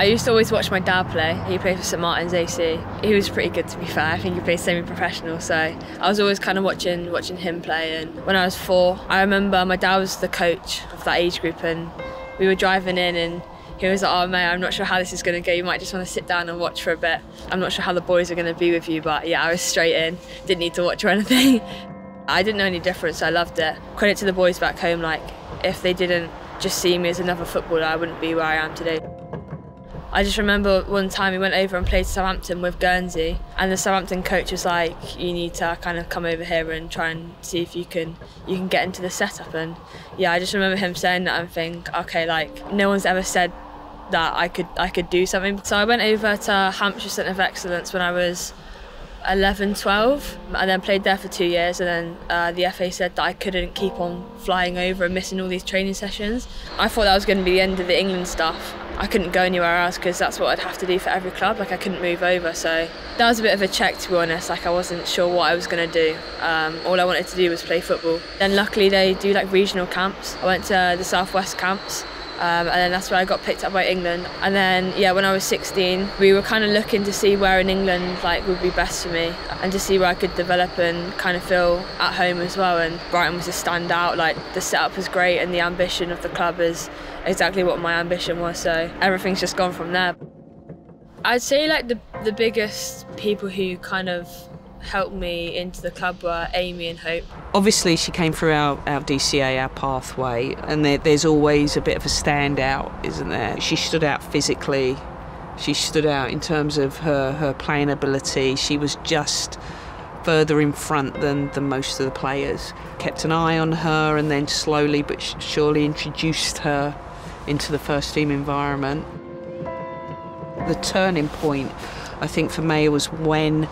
I used to always watch my dad play. He played for St Martin's AC. He was pretty good to be fair. I think he played semi-professional, so I was always kind of watching watching him play. And when I was four, I remember my dad was the coach of that age group, and we were driving in and he was like, oh mate, I'm not sure how this is going to go. You might just want to sit down and watch for a bit. I'm not sure how the boys are going to be with you, but yeah, I was straight in. Didn't need to watch or anything. I didn't know any difference. I loved it. Credit to the boys back home. Like, if they didn't just see me as another footballer, I wouldn't be where I am today. I just remember one time we went over and played Southampton with Guernsey, and the Southampton coach was like, "You need to kind of come over here and try and see if you can you can get into the setup." And yeah, I just remember him saying that and think, "Okay, like no one's ever said that I could I could do something." So I went over to Hampshire Centre of Excellence when I was 11, 12, and then played there for two years. And then uh, the FA said that I couldn't keep on flying over and missing all these training sessions. I thought that was going to be the end of the England stuff. I couldn't go anywhere else because that's what I'd have to do for every club. Like I couldn't move over, so that was a bit of a check to be honest. Like I wasn't sure what I was going to do. Um, all I wanted to do was play football. Then luckily they do like regional camps. I went to the Southwest camps um, and then that's where I got picked up by England. And then yeah, when I was 16, we were kind of looking to see where in England like would be best for me, and to see where I could develop and kind of feel at home as well. And Brighton was a standout. Like the setup was great, and the ambition of the club is exactly what my ambition was. So everything's just gone from there. I'd say like the the biggest people who kind of helped me into the club were Amy and Hope. Obviously, she came through our, our DCA, our pathway, and there, there's always a bit of a standout, isn't there? She stood out physically, she stood out in terms of her, her playing ability. She was just further in front than, than most of the players. Kept an eye on her and then slowly but surely introduced her into the first team environment. The turning point, I think, for Maya was when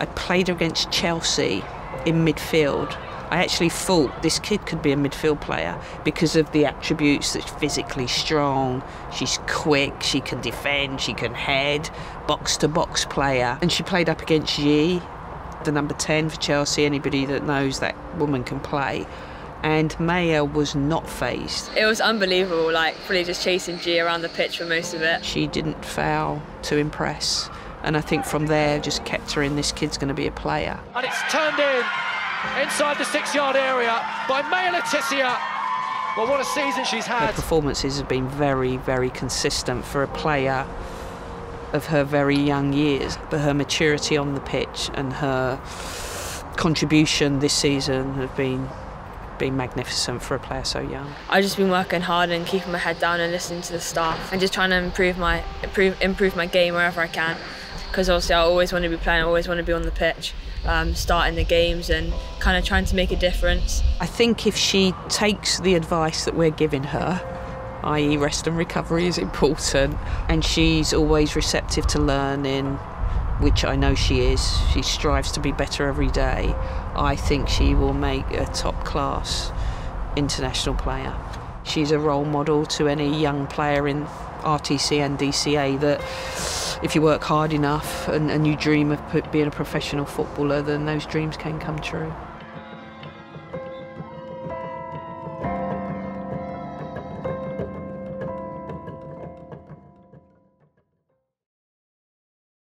I played against Chelsea in midfield. I actually thought this kid could be a midfield player because of the attributes that physically strong, she's quick, she can defend, she can head, box to box player. And she played up against Ji, the number 10 for Chelsea. Anybody that knows that woman can play. And Maya was not phased. It was unbelievable, like probably just chasing Ji around the pitch for most of it. She didn't foul to impress and I think from there just kept her in. This kid's going to be a player. And it's turned in inside the six-yard area by Maya Le Tissier. Well, what a season she's had. Her performances have been very, very consistent for a player of her very young years, but her maturity on the pitch and her contribution this season have been been magnificent for a player so young. I've just been working hard and keeping my head down and listening to the staff and just trying to improve my improve, improve my game wherever I can because obviously I always want to be playing, I always want to be on the pitch, um, starting the games and kind of trying to make a difference. I think if she takes the advice that we're giving her, i.e., rest and recovery is important, and she's always receptive to learning, which I know she is, she strives to be better every day, I think she will make a top class international player. She's a role model to any young player in RTC and DCA that if you work hard enough and, and you dream of being a professional footballer, then those dreams can come true.